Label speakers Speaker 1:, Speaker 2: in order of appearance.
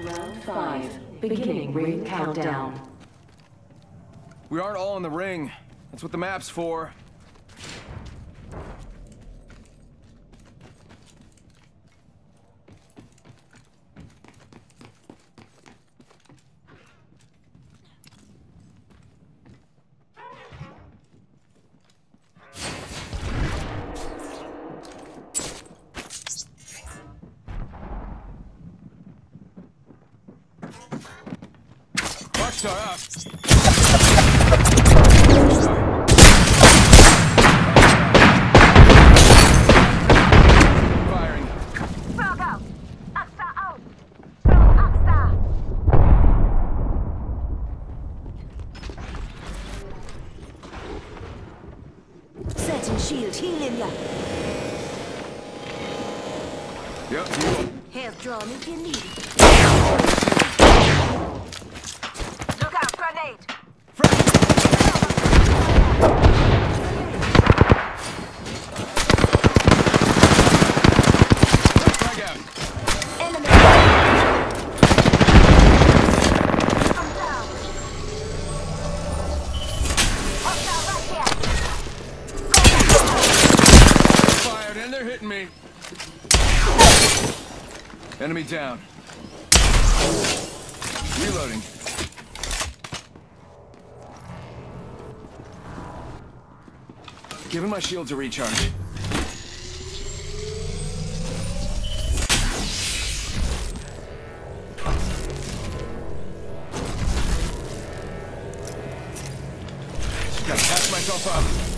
Speaker 1: Round five. Beginning ring countdown.
Speaker 2: We aren't all in the ring. That's what the map's for.
Speaker 3: Setting shield, healing ya.
Speaker 2: Yep, you.
Speaker 3: Health drone if you need it.
Speaker 2: They're hitting me. Enemy down. Reloading. Giving my shield a recharge. Gotta patch myself up.